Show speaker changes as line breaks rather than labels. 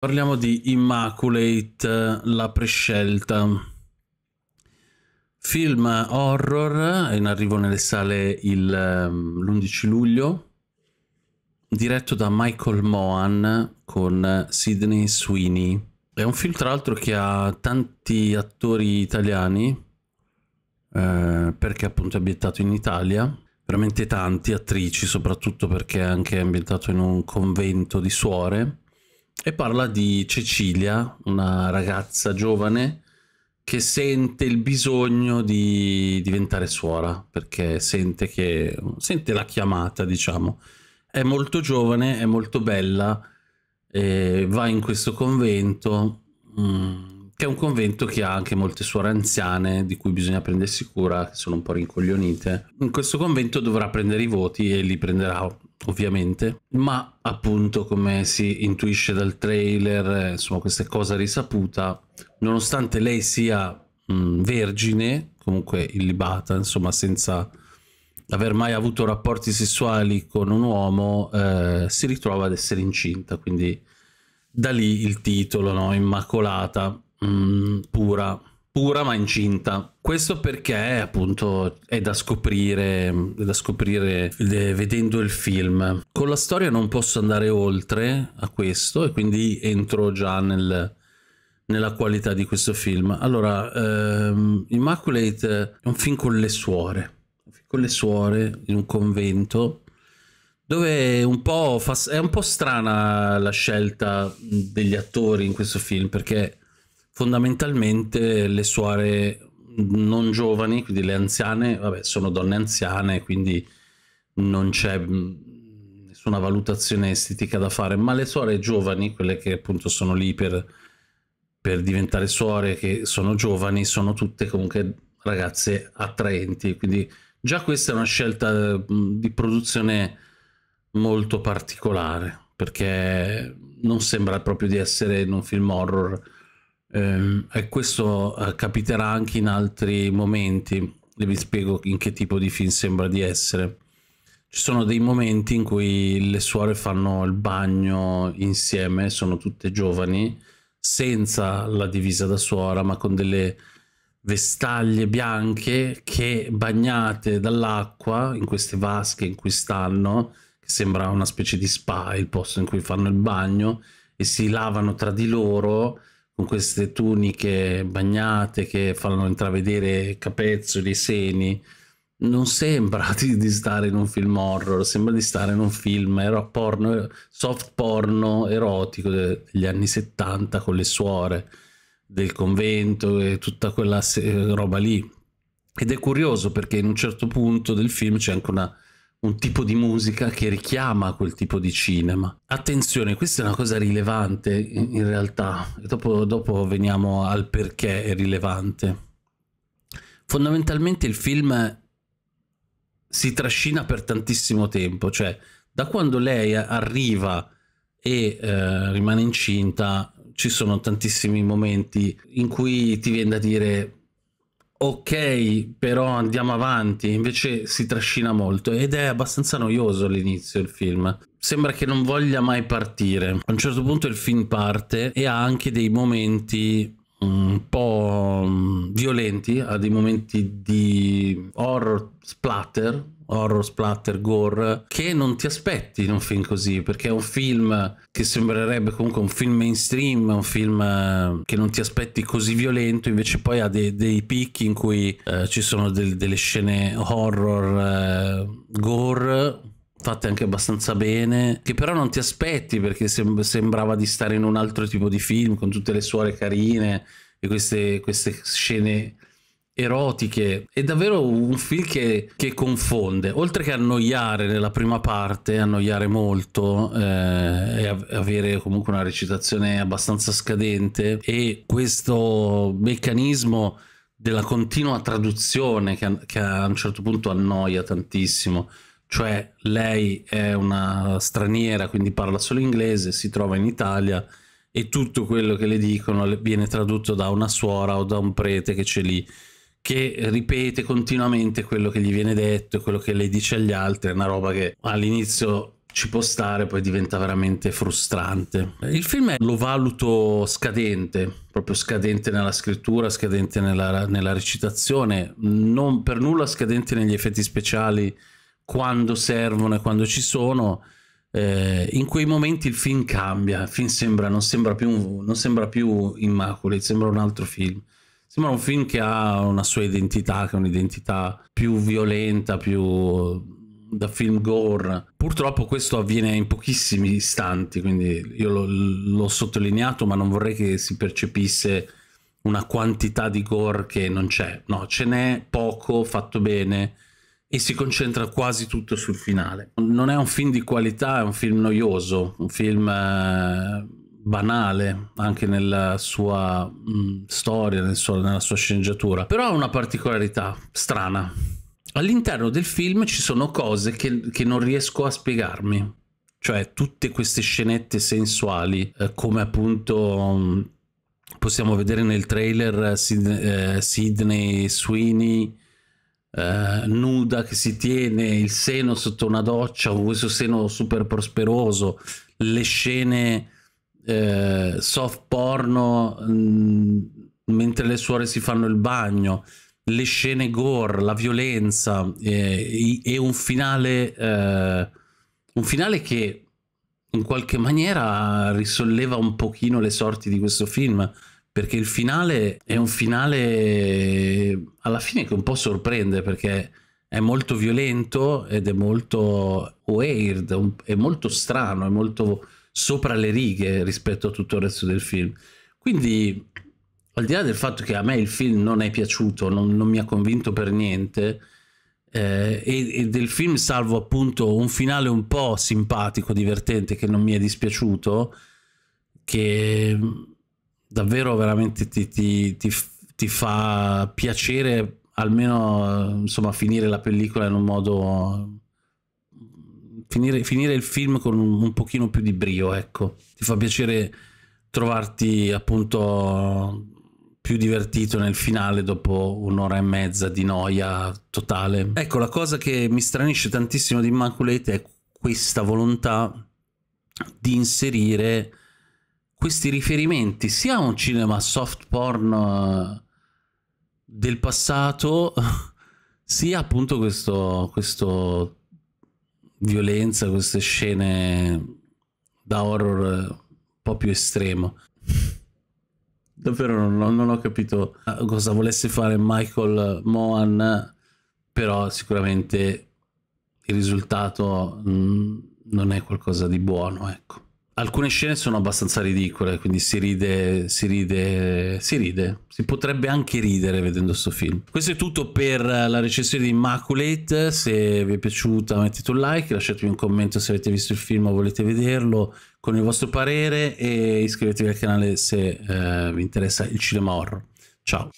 Parliamo di Immaculate, la prescelta. Film horror in arrivo nelle sale l'11 luglio, diretto da Michael Mohan con Sidney Sweeney. È un film tra l'altro che ha tanti attori italiani, eh, perché appunto è ambientato in Italia, veramente tanti attrici, soprattutto perché è anche ambientato in un convento di suore e parla di Cecilia, una ragazza giovane che sente il bisogno di diventare suora perché sente che sente la chiamata, diciamo. È molto giovane, è molto bella, va in questo convento, mm, che è un convento che ha anche molte suore anziane di cui bisogna prendersi cura, che sono un po' rincoglionite. In questo convento dovrà prendere i voti e li prenderà ovviamente, ma appunto come si intuisce dal trailer, insomma questa è cosa risaputa, nonostante lei sia mh, vergine, comunque illibata, insomma senza aver mai avuto rapporti sessuali con un uomo, eh, si ritrova ad essere incinta, quindi da lì il titolo, no? Immacolata, mh, pura pura ma incinta. Questo perché appunto è da scoprire, è da scoprire vedendo il film. Con la storia non posso andare oltre a questo e quindi entro già nel, nella qualità di questo film. Allora, ehm, Immaculate è un film con le suore, con le suore in un convento dove un po' fa, è un po' strana la scelta degli attori in questo film perché fondamentalmente le suore non giovani, quindi le anziane, vabbè, sono donne anziane, quindi non c'è mm, nessuna valutazione estetica da fare, ma le suore giovani, quelle che appunto sono lì per, per diventare suore, che sono giovani, sono tutte comunque ragazze attraenti, quindi già questa è una scelta mm, di produzione molto particolare, perché non sembra proprio di essere in un film horror eh, e questo eh, capiterà anche in altri momenti e vi spiego in che tipo di film sembra di essere. Ci sono dei momenti in cui le suore fanno il bagno insieme, sono tutte giovani, senza la divisa da suora, ma con delle vestaglie bianche che bagnate dall'acqua in queste vasche in cui stanno, che sembra una specie di spa il posto in cui fanno il bagno, e si lavano tra di loro con queste tuniche bagnate che fanno intravedere capezzoli, seni. Non sembra di, di, stare in un film horror, sembra di stare in un film porno, soft porno erotico degli anni 70 con le suore del convento e tutta quella roba lì. Ed è curioso perché in un certo punto del film c'è anche una un tipo di musica che richiama quel tipo di cinema. Attenzione, questa è una cosa rilevante in, realtà, dopo, dopo veniamo al perché è rilevante. Fondamentalmente il film si trascina per tantissimo tempo, cioè da quando lei arriva e eh, rimane incinta ci sono tantissimi momenti in cui ti viene da dire ok, però andiamo avanti, invece si trascina molto ed è abbastanza noioso all'inizio il film. Sembra che non voglia mai partire. A un certo punto il film parte e ha anche dei momenti un po' violenti, ha dei momenti di horror splatter, horror splatter gore che non ti aspetti in un film così perché è un film che sembrerebbe comunque un film mainstream un film eh, che non ti aspetti così violento invece poi ha dei, dei picchi in cui eh, ci sono del, delle scene horror eh, gore fatte anche abbastanza bene, che però non ti aspetti perché sem- sembrava di stare in un altro tipo di film con tutte le suore carine e queste, queste scene erotiche. È davvero un film che, che, confonde, oltre che annoiare nella prima parte, annoiare molto eh, e avere comunque una recitazione abbastanza scadente e questo meccanismo della continua traduzione che, che a un certo punto annoia tantissimo. Cioè lei è una straniera quindi parla solo inglese si trova in Italia e tutto quello che le dicono viene tradotto da una suora o da un prete che c'è lì che ripete continuamente quello che gli viene detto e quello che lei dice agli altri, è una roba che all'inizio ci può stare, poi diventa veramente frustrante. Il film lo valuto scadente, proprio scadente nella scrittura, scadente nella, nella recitazione, non per nulla scadente negli effetti speciali quando servono e quando ci sono. Eh, in quei momenti il film cambia, il film sembra, non, sembra più, non più Immaculate, sembra un altro film. Sembra un film che ha una sua identità, che è un'identità più violenta, più da film gore. Purtroppo questo avviene in pochissimi istanti, quindi io l'ho, l'ho sottolineato, ma non vorrei che si percepisse una quantità di gore che non c'è. No, ce n'è poco, fatto bene e si concentra quasi tutto sul finale. Non è un film di qualità, è un film noioso, un film eh, banale anche nella sua mh, mm, storia, nel suo, nella sua sceneggiatura, però ha una particolarità strana all'interno del film ci sono cose che, che, non riesco a spiegarmi. Cioè, tutte queste scenette sensuali, eh, come appunto um, possiamo vedere nel trailer Sid, eh, Sidney Sweeney eh, nuda che si tiene il seno sotto una doccia con questo seno super prosperoso, le scene eh, soft porno mh, mm, mentre le suore si fanno il bagno le scene gore, la violenza eh, e un finale, eh, un finale che in qualche maniera risolleva un pochino le sorti di questo film perché il finale è un finale alla fine che un po' sorprende perché è molto violento ed è molto weird, è molto strano, è molto sopra le righe rispetto a tutto il resto del film. Quindi al di là del fatto che a me il film non è piaciuto, non, non mi ha convinto per niente, eh, e, e, del film salvo appunto un finale un po' simpatico, divertente, che non mi è dispiaciuto, che davvero veramente ti, ti, ti, ti fa piacere almeno insomma finire la pellicola in un modo finire, finire il film con un, un pochino più di brio ecco ti fa piacere trovarti appunto più divertito nel finale dopo un'ora e mezza di noia totale. Ecco, la cosa che mi stranisce tantissimo di Immaculate è questa volontà di inserire questi riferimenti sia a un cinema soft porn eh, del passato, sia appunto questo, questo violenza, queste scene da horror un po' più estremo davvero non, non, ho capito eh, cosa volesse fare Michael Mohan, però sicuramente il risultato mh, mm, non è qualcosa di buono, ecco. Alcune scene sono abbastanza ridicole, quindi si ride, si ride, si ride. Si potrebbe anche ridere vedendo questo film. Questo è tutto per la recensione di Immaculate. Se vi è piaciuta mettete un like, lasciatemi un commento se avete visto il film o volete vederlo con il vostro parere e iscrivetevi al canale se eh, vi interessa il cinema horror. Ciao!